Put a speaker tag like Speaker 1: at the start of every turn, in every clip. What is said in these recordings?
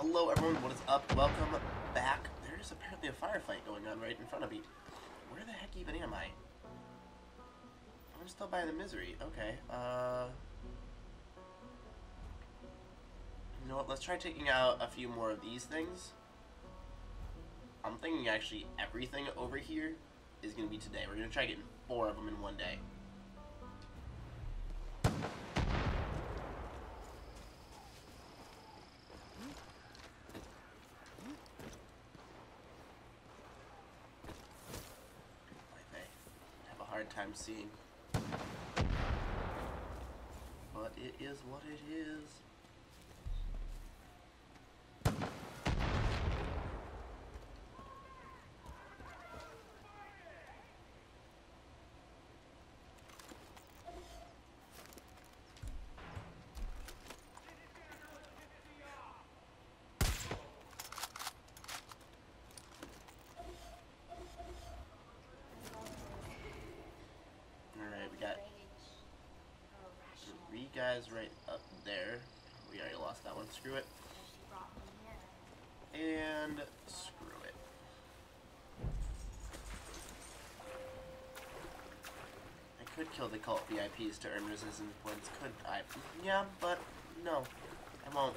Speaker 1: Hello everyone, what is up? Welcome back. There's apparently a firefight going on right in front of me. Where the heck even am I? I'm still by the misery. Okay, uh... You know what, let's try taking out a few more of these things. I'm thinking actually everything over here is going to be today. We're going to try getting four of them in one day. hard time seeing. But it is what it is. Guys right up there. We already lost that one. Screw it. And screw it. I could kill the cult VIPs to earn resistance points, could I? Yeah, but no. I won't.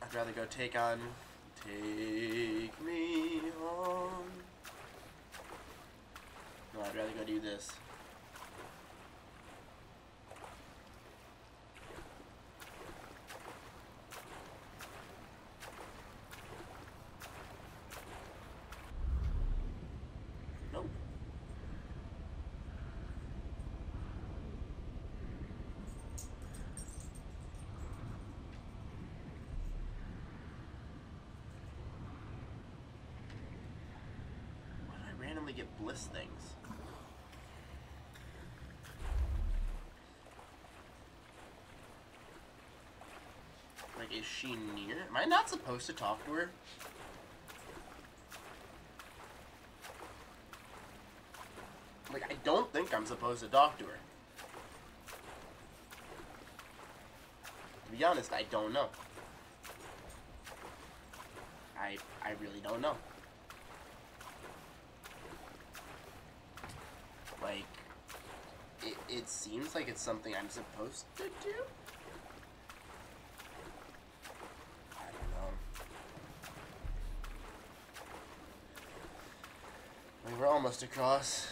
Speaker 1: I'd rather go take on... Take me on... No, I'd rather go do this. Bliss things. Like, is she near? Am I not supposed to talk to her? Like, I don't think I'm supposed to talk to her. To be honest, I don't know. I, I really don't know. Like, it, it seems like it's something I'm supposed to do? I don't know. We were almost across.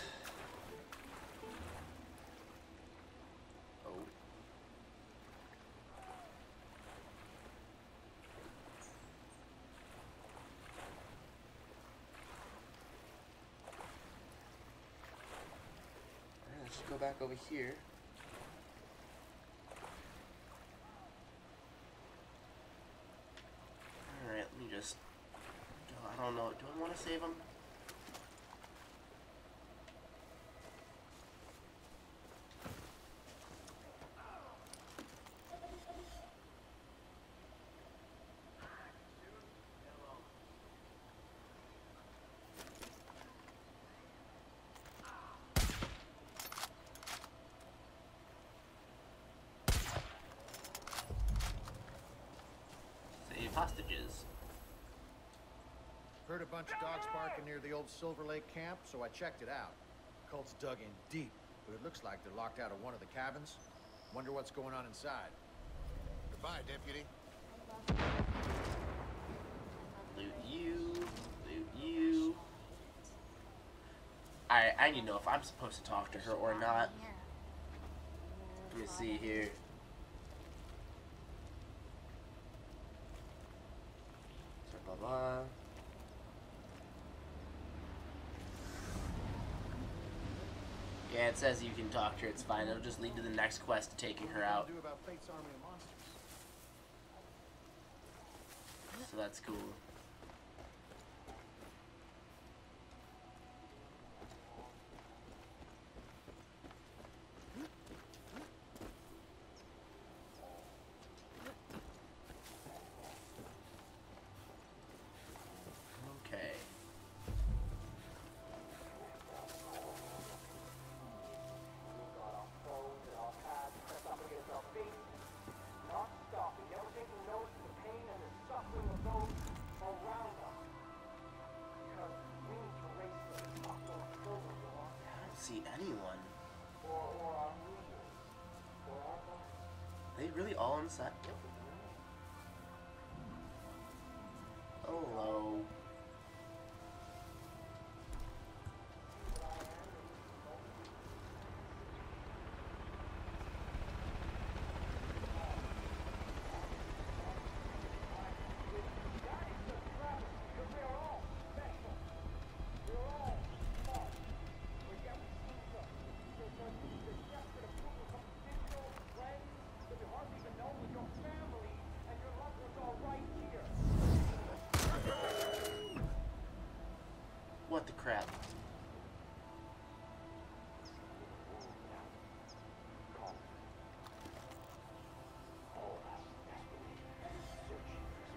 Speaker 1: go back over here. Alright, let me just... I don't know. Do I want to save him? Hostages.
Speaker 2: Heard a bunch of dogs barking near the old Silver Lake camp, so I checked it out. Cult's dug in deep, but it looks like they're locked out of one of the cabins. Wonder what's going on inside. Goodbye, deputy.
Speaker 1: Loot you, loot you. I I need to know if I'm supposed to talk to her or not. Let me see here. Blah. Yeah, it says you can talk to her, it's fine. It'll just lead to the next quest taking her out. So that's cool. See anyone. Are they really all inside? Oh, hello.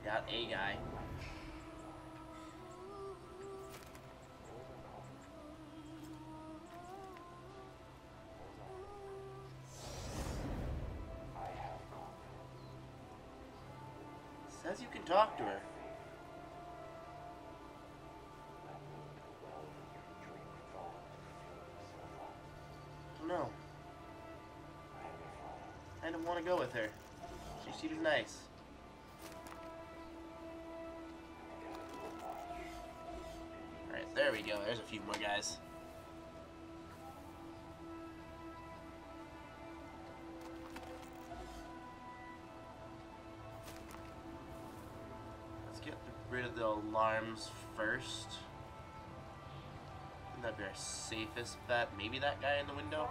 Speaker 1: Got a guy. Says you can talk to her. No. I don't want to go with her. She seems nice. There we go. There's a few more guys. Let's get rid of the alarms first. That'd be our safest bet. Maybe that guy in the window?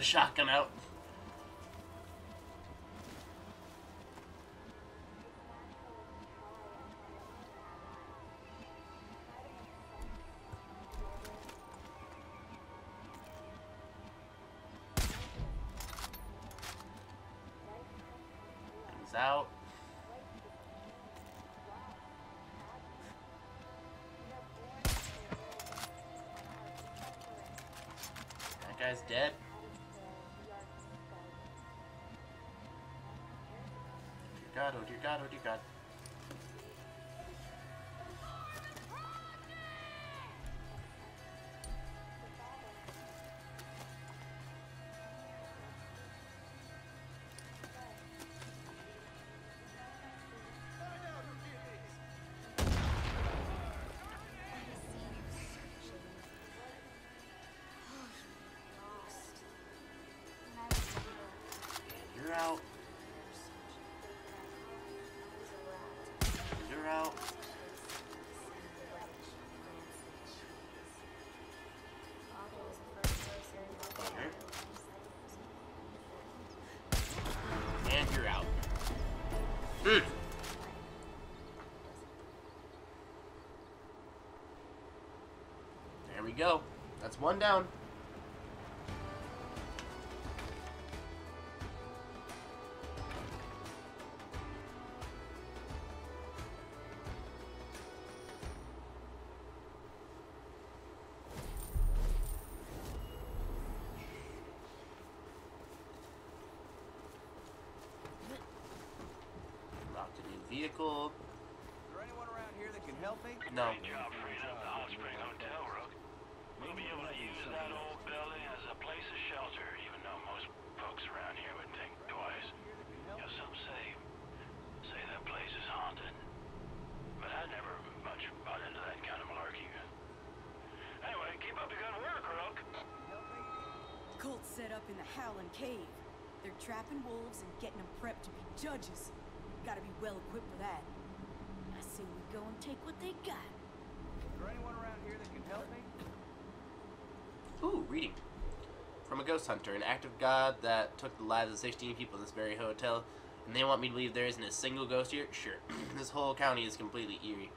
Speaker 1: The shotgun out. Out. That guy's dead. Dear God, oh one down. Locked a new vehicle.
Speaker 3: Is there anyone around here that can help me?
Speaker 1: No.
Speaker 4: Great job freeing up the Hot Spring Hotel, Rook. We'll be able to use that old building as a place of shelter, even though most folks around here would think twice. You know, some say, say that place is haunted. But I never much bought into that kind of malarkey. Anyway, keep up the good work, Rook.
Speaker 5: Cults set up in the Howling Cave. They're trapping wolves and getting them prepped to be judges. Gotta be well equipped for that. I say we go and take what they got.
Speaker 3: Is there anyone around here that can help me?
Speaker 1: Ooh, reading. From a ghost hunter, an act of God that took the lives of 16 people in this very hotel, and they want me to believe there isn't a single ghost here? Sure. this whole county is completely eerie.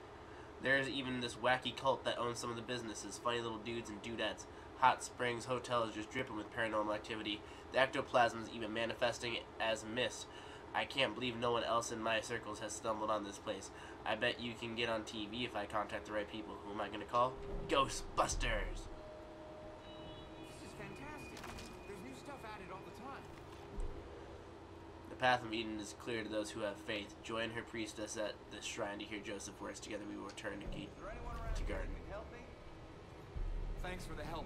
Speaker 1: There's even this wacky cult that owns some of the businesses, funny little dudes and dudettes. Hot Springs Hotel is just dripping with paranormal activity. The ectoplasm is even manifesting as mist. I can't believe no one else in my circles has stumbled on this place. I bet you can get on TV if I contact the right people. Who am I gonna call? Ghostbusters! Path of Eden is clear to those who have faith. Join her priestess at the shrine to hear Joseph's words. Together we will return to keep.
Speaker 3: Is there anyone around
Speaker 1: To garden.
Speaker 3: that can help me? Thanks for the help.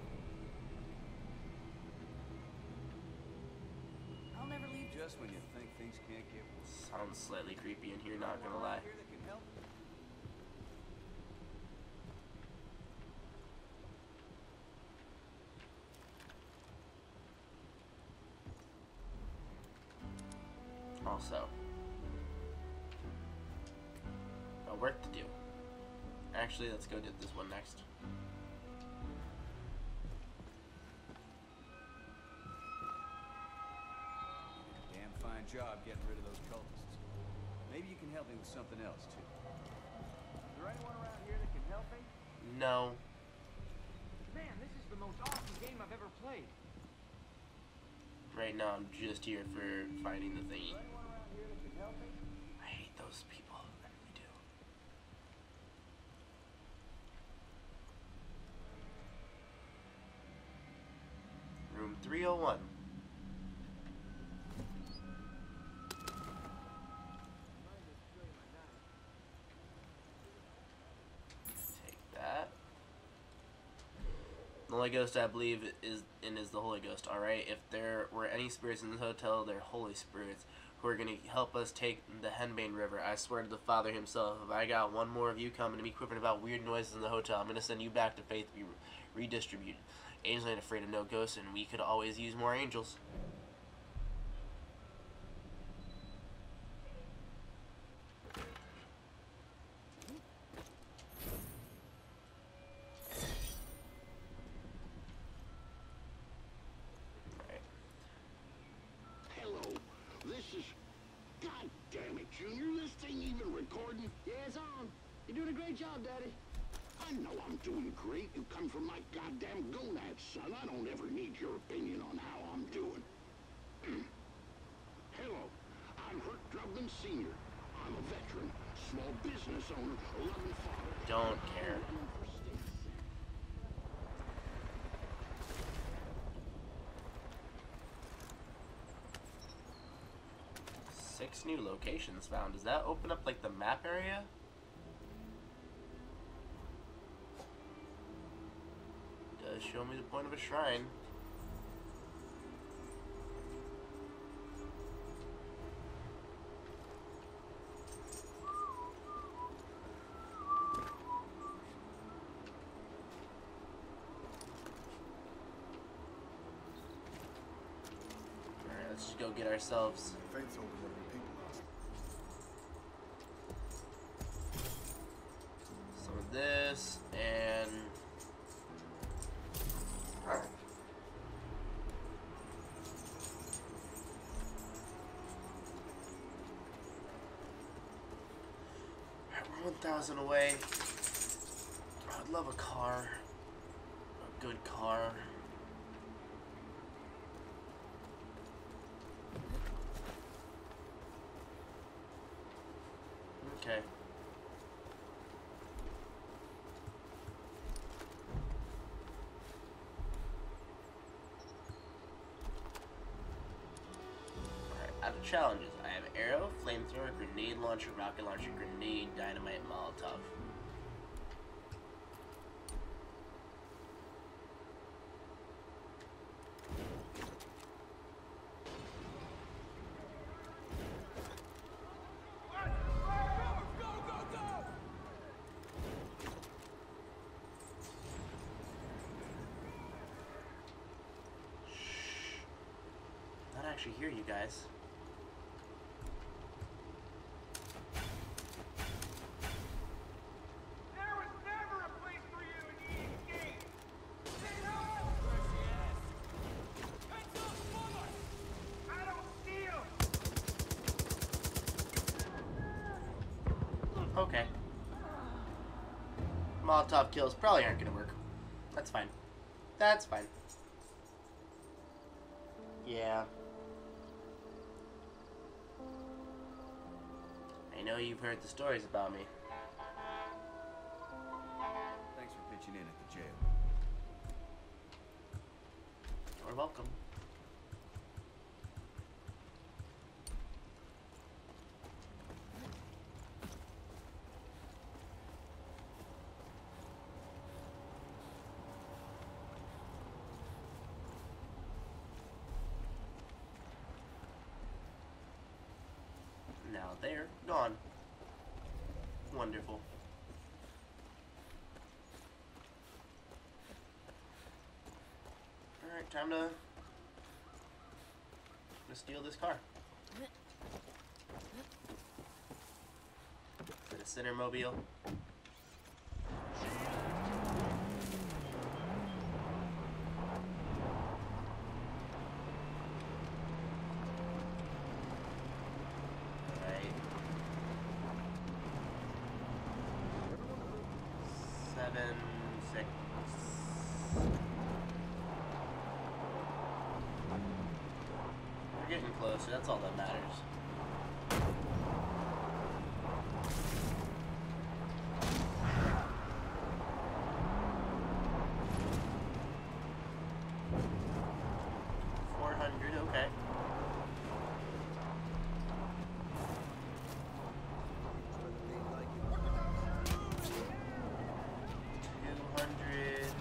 Speaker 5: I'll never leave.
Speaker 3: Just when you think things can't get worse.
Speaker 1: Sounds slightly creepy in here, not gonna lie.
Speaker 3: Here that can help?
Speaker 1: Also, a work to do. Actually, let's go do this one next.
Speaker 3: Damn fine job getting rid of those cultists. Maybe you can help me with something else too. Is there anyone around here that can help me?
Speaker 1: No.
Speaker 6: Man, this is the most awesome game I've ever played.
Speaker 1: Right now, I'm just here for finding the thingy. I hate those people. I really do. Room 301. Take that. The Holy Ghost, I believe, is in is the Holy Ghost. All right. If there were any spirits in the hotel, they're holy spirits who are gonna help us take the Henbane River. I swear to the Father himself, if I got one more of you coming to me quipping about weird noises in the hotel, I'm gonna send you back to faith to be redistributed. Angels ain't afraid of no ghosts, and we could always use more angels. Right.
Speaker 7: Hello, this is. God damn it, Junior, this thing even recording?
Speaker 8: Yeah, it's on. You're doing a great job, Daddy.
Speaker 7: I know I'm doing great. You come from my goddamn gonads, son. I don't ever need your opinion on how I'm doing. Hello, I'm Hurk Drubman Sr. I'm a veteran, small business owner, a loving father.
Speaker 1: Don't care.
Speaker 7: For state's sake.
Speaker 1: Six new locations found. Does that open up like the map area? Does show me the point of a shrine. Alright, let's just go get ourselves
Speaker 2: Faith's older than people are.
Speaker 1: some of this and Alright, we're 1,000 away. I'd love a car. A good car. Okay. Alright, out of challenges, arrow, flamethrower, grenade launcher, rocket launcher, grenade, dynamite, molotov. Shh. Not actually hear you guys.
Speaker 6: There was never a place for you in Eden's Gate. Say no! I don't steal.
Speaker 1: Okay. Molotov kills probably aren't gonna work. That's fine. That's fine. Yeah. I know you've heard the stories about me.
Speaker 3: Thanks for pitching in at the jail.
Speaker 1: You're welcome. Now they're gone. Wonderful. Alright, time to, to steal this car. The Centermobile. Alright. Seven, six. We're getting closer, that's all that matters. Four hundred, okay. Two hundred.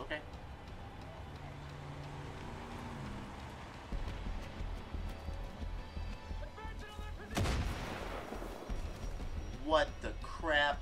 Speaker 1: Okay. What the crap?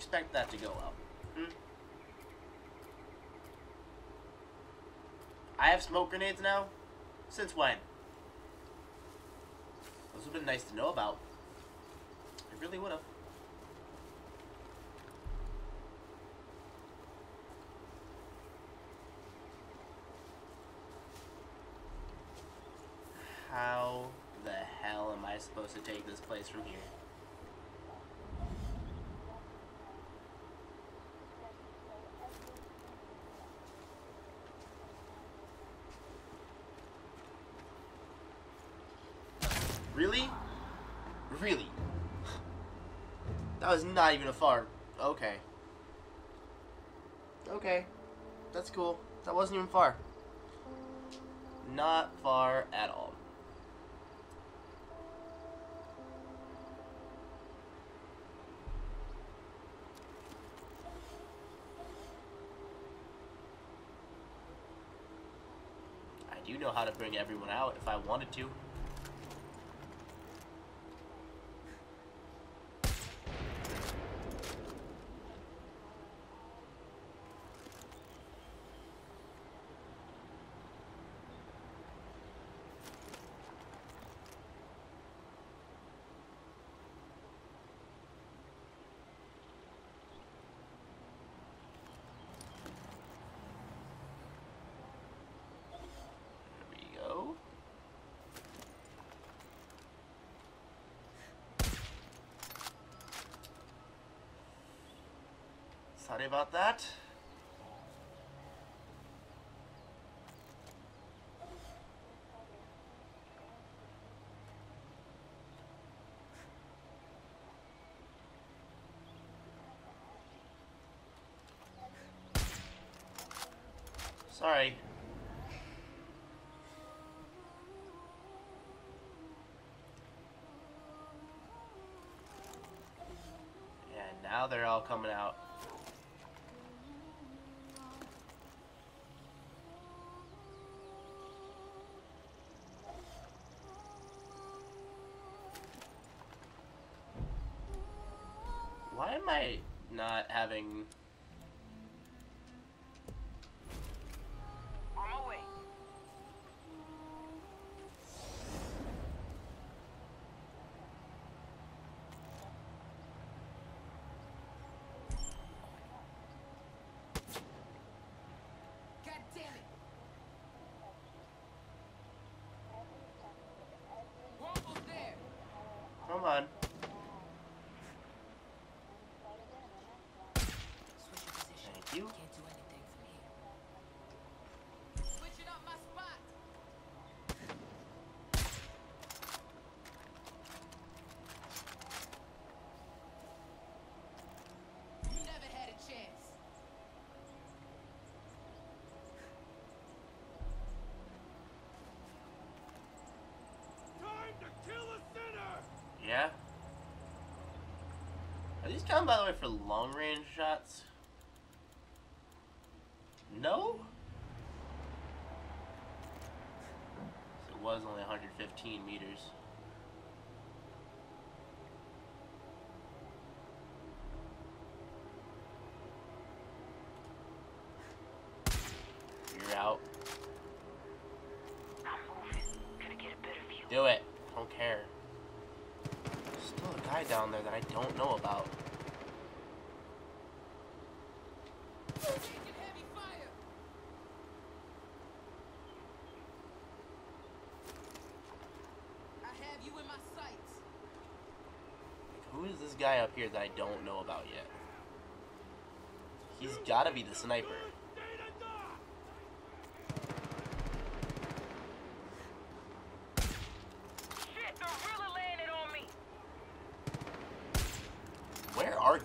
Speaker 1: Expect that to go well? Hmm? I have smoke grenades now? Since when? Those would have been nice to know about. I really would have. How the hell am I supposed to take this place from here? Really? That was not even a far. Okay. Okay. That's cool. That wasn't even far. Not far at all. I do know how to bring everyone out if I wanted to. There we go. Sorry about that. Sorry. And now they're all coming out. Having
Speaker 9: On my way. God damn it. We're almost there.
Speaker 1: Come on.
Speaker 5: Switch your position.
Speaker 1: Thank you.
Speaker 5: Can't do anything from here.
Speaker 9: Switching up my spot. You never had a chance.
Speaker 6: Time to kill a sinner!
Speaker 1: Yeah. Are these counting, by the way, for long range shots? No? So it was only 115 meters. You're out. Do it. Don't care. There's still a guy down there that I don't know about.
Speaker 9: Taking heavy fire. I have you in my sights.
Speaker 1: Who is this guy up here that I don't know about yet? He's gotta be the sniper.
Speaker 6: Stay to die!
Speaker 9: Shit, they're really laying it on me.
Speaker 1: Where are you?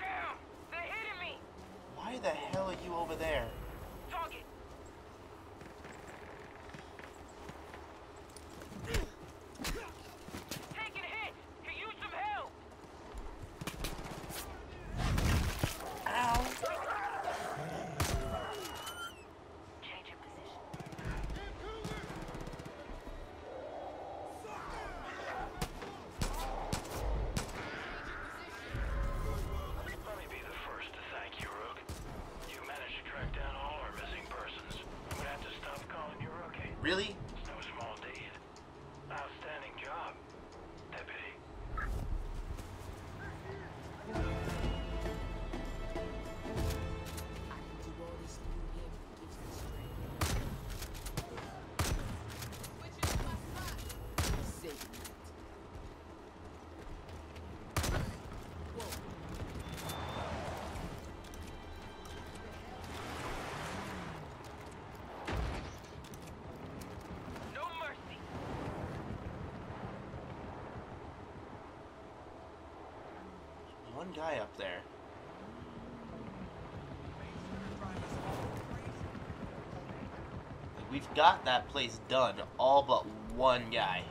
Speaker 9: Damn, they're hitting me.
Speaker 1: Why the hell are you over there? One guy up there. We've got that place done, all but one guy.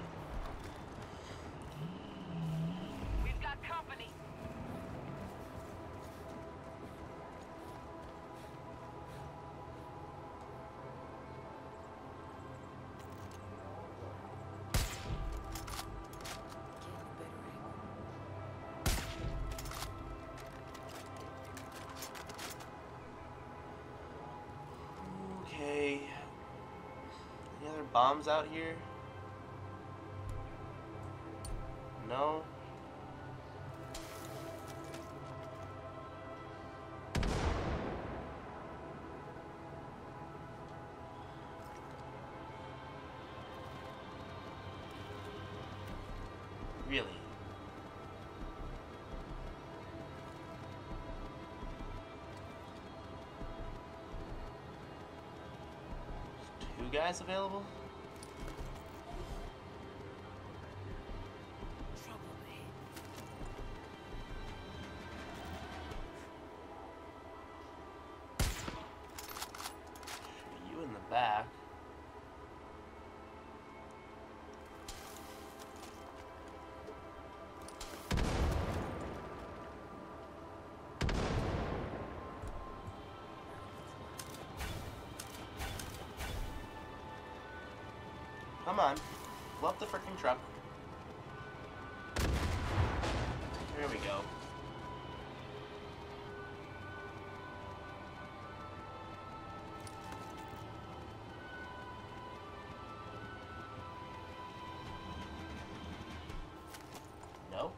Speaker 1: Available? You in the back. Come on. Blow up the freaking truck. There we go. No?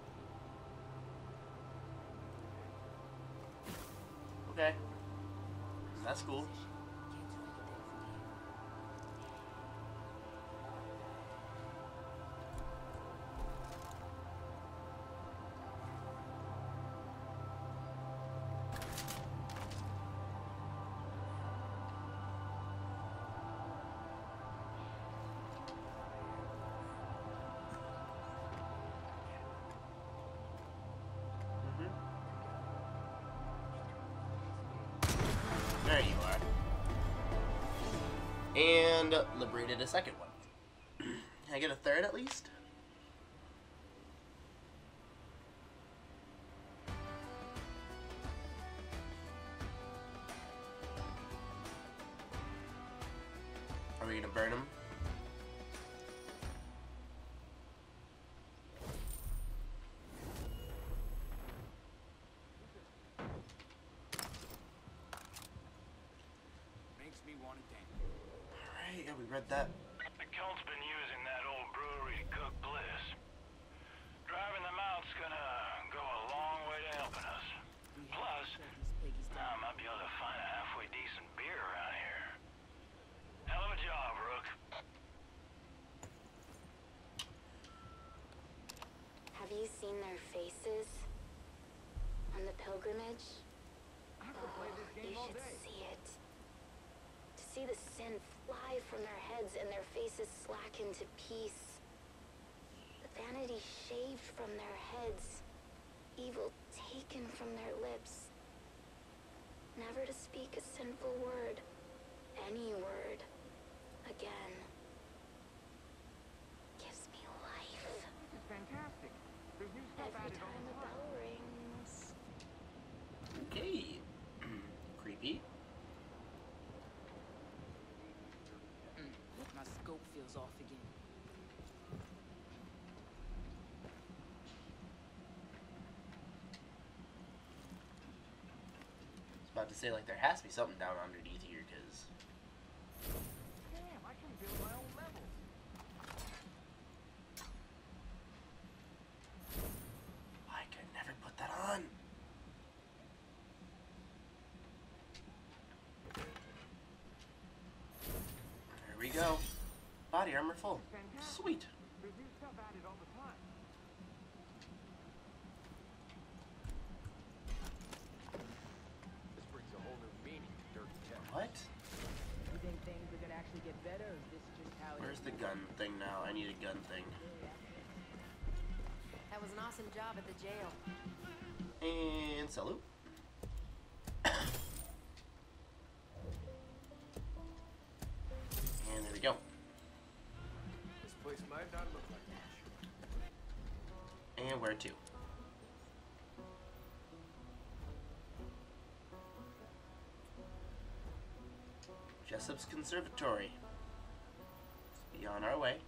Speaker 1: Okay. That's cool. And uh, liberated a second one. Can I get a third at least? Are we gonna burn him?
Speaker 3: Makes me want to dance.
Speaker 1: Alright, yeah, we read that.
Speaker 4: The Colt's been using that old brewery to cook bliss. Driving them out's gonna go a long way to helping us. Plus, now I might be able to find a halfway decent beer around here. Hell of a job, Rook.
Speaker 10: Have you seen their faces on the pilgrimage? Oh, you should see it. To see the sin fly from their heads and their faces slacken to peace. The vanity shaved from their heads, evil taken from their lips. Never to speak a sinful word, any word, again. Gives me life.
Speaker 6: This is fantastic. There's new stuff
Speaker 10: Every
Speaker 6: added all
Speaker 10: time
Speaker 6: the
Speaker 10: a
Speaker 6: time.
Speaker 10: bell rings.
Speaker 1: Okay. Creepy.
Speaker 9: My scope feels off again.
Speaker 1: I was about to say, like, there has to be something down underneath here, because...
Speaker 6: Damn, I can build my own levels.
Speaker 1: I could never put that on. There we go. Body armor full. Sweet.
Speaker 5: Awesome job at the jail.
Speaker 1: And salute. and there we go.
Speaker 2: This place might not look like much.
Speaker 1: And where to? Jessup's Conservatory. Let's be on our way.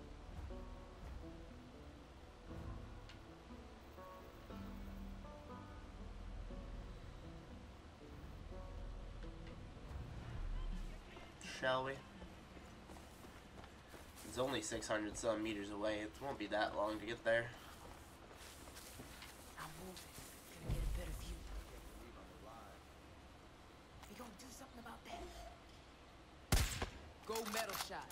Speaker 1: Only 600 some meters away. It won't be that long to get there.
Speaker 9: I'm moving. Gonna get a better view. We gonna do something about that? Go metal shot.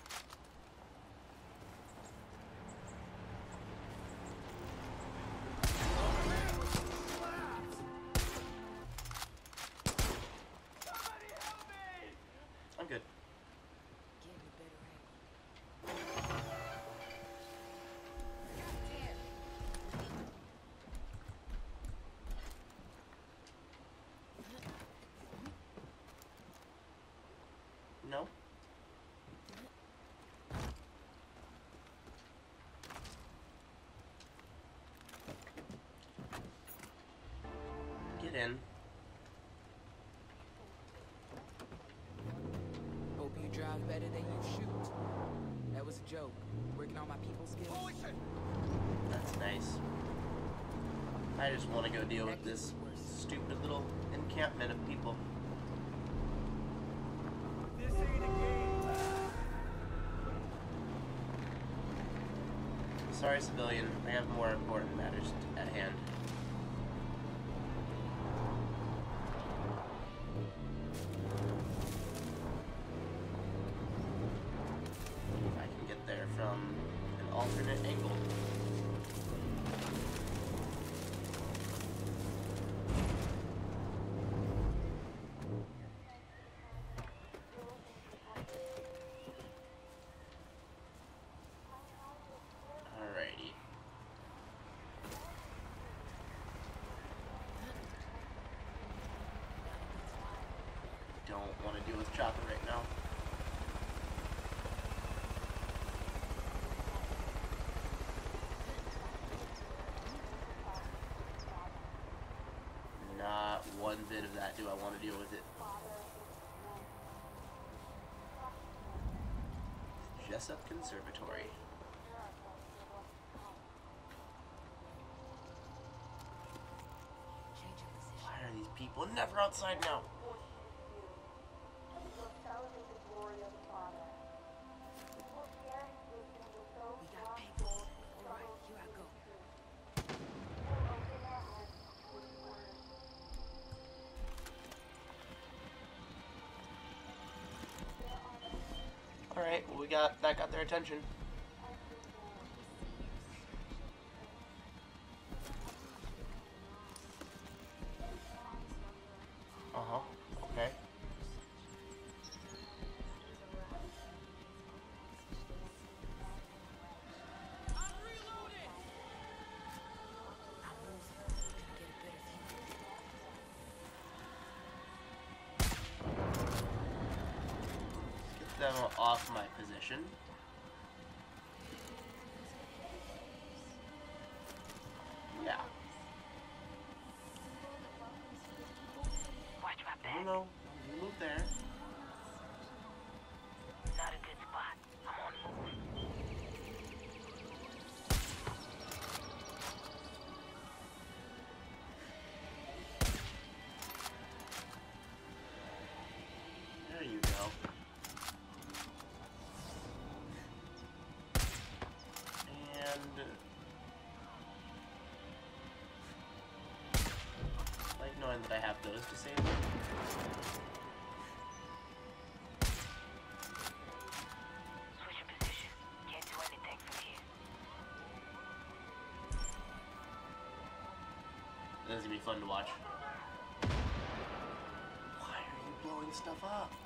Speaker 1: I'm good.
Speaker 9: Getting a better angle.
Speaker 1: No? Get in.
Speaker 9: Hope you drive better than you shoot. That was a joke. Working on my people skills.
Speaker 6: Holy shit!
Speaker 1: That's nice. I just want to go deal with this stupid little encampment of people.
Speaker 6: This ain't a game.
Speaker 1: Sorry, civilian. I have more important matters at hand. Bit of that do I want to deal with it. Jessup Conservatory. Why are these people never outside now?
Speaker 9: Got
Speaker 1: that got their attention. Position. Yeah.
Speaker 11: Watch my back.
Speaker 1: You move there. Like knowing that I have those disabled.
Speaker 11: Switching position. Can't do anything from here.
Speaker 1: This is gonna be fun to watch. Why are you blowing stuff up?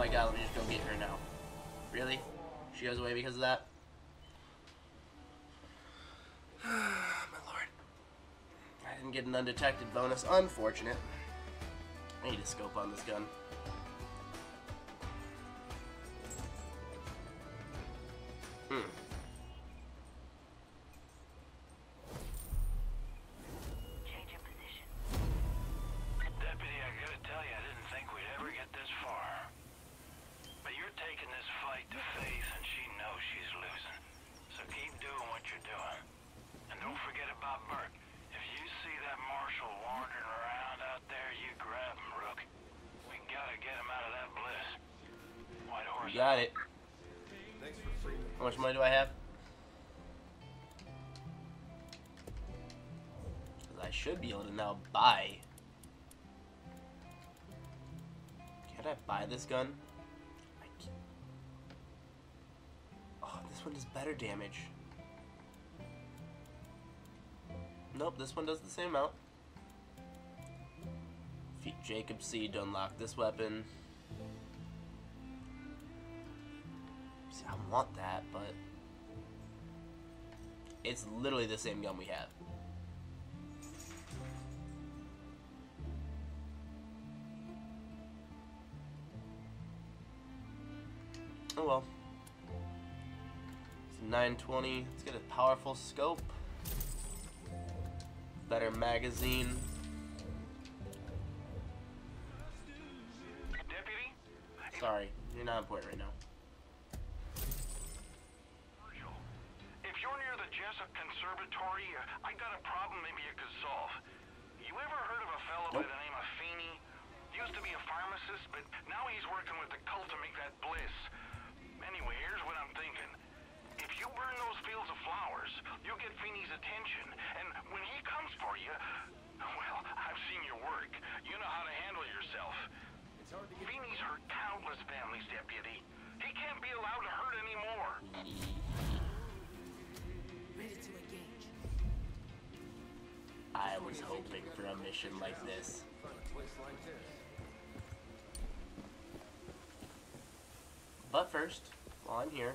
Speaker 1: My god, let me just go get her now. Really? She goes away because of that? my lord. I didn't get an undetected bonus. Unfortunate. I need a scope on this gun.
Speaker 12: Marshal wandering around out there, you grab him, Rook. We gotta get him out of that bliss. Whitehorse.
Speaker 1: You got it. How much money do I have? 'Cause I should be able to now buy. Can I buy this gun? I. Oh, this one does better damage. Nope, this one does the same amount. Defeat Jacob Seed to unlock this weapon. See, I want that, but it's literally the same gun we have. Oh well. It's 920. Let's get a powerful scope. Better magazine. Sorry, you're not important right now.
Speaker 12: Virgil. If you're near the Jessup Conservatory, uh, I got a problem maybe you could solve. You ever heard of a fellow by the name of Feeney? Used to be a pharmacist, but now he's working with the cult to make that bliss. Anyway, here's what I'm thinking. If you burn those fields of flowers, you'll get Feeney's attention. And when he comes for you, well, I've seen your work. You know how to handle yourself. Feeney's hurt countless families, deputy. He can't be allowed to hurt anymore.
Speaker 13: Ready to engage.
Speaker 1: I was hoping for a mission like this. But first, while I'm here,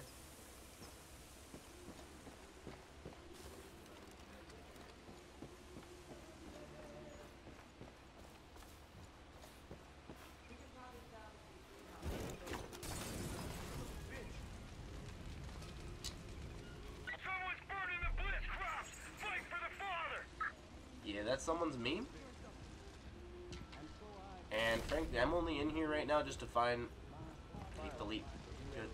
Speaker 12: Someone's burning the bliss crops! Fight for the father!
Speaker 1: yeah, that's someone's meme. And frankly, I'm only in here right now just to find. the delete. Good.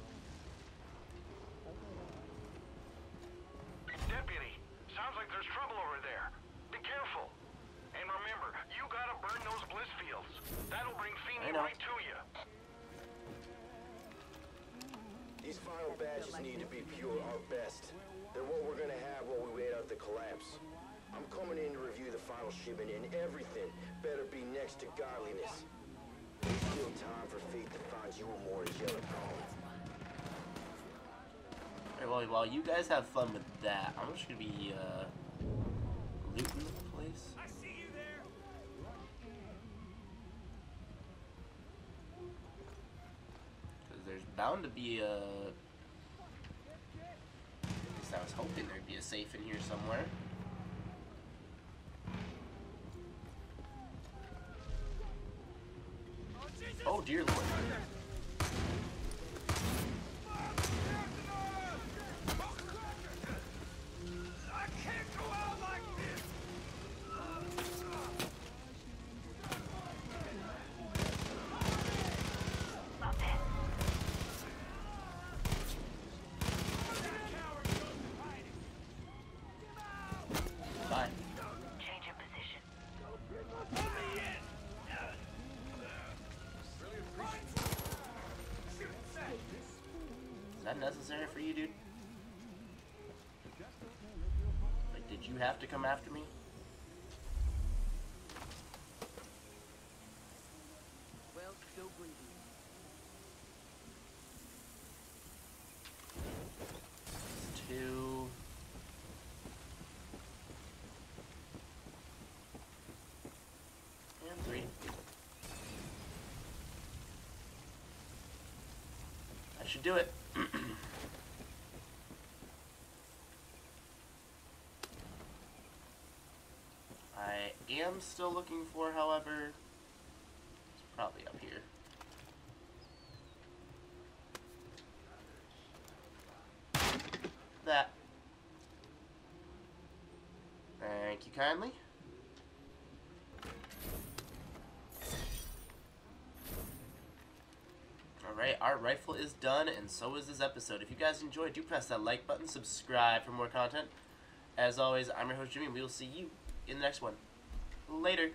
Speaker 12: Deputy, sounds like there's trouble over there. Be careful. And remember, you gotta burn those bliss fields. That'll bring
Speaker 1: I
Speaker 12: Feeney right to you.
Speaker 14: These final badges need to be pure, our best. They're what we're gonna have while we wait out the collapse. I'm coming in to review the final shipment, and everything better be next to godliness. There's still time for fate to find you a more angelic home.
Speaker 1: Alright, well, while you guys have fun with that, I'm just gonna be uh, looting the place.
Speaker 6: I see you there.
Speaker 1: Because there's bound to be a. At least I was hoping there'd be a safe in here somewhere. Oh dear lord. Necessary for you, dude? Like, did you have to come after me?
Speaker 5: Well, still breathing.
Speaker 1: Two. And three. I should do it. I am still looking for, however, it's probably up here. That. Thank you kindly. Alright, our rifle is done, and so is this episode. If you guys enjoyed, do press that like button, subscribe for more content. As always, I'm your host Jimmy, and we will see you in the next one. Later.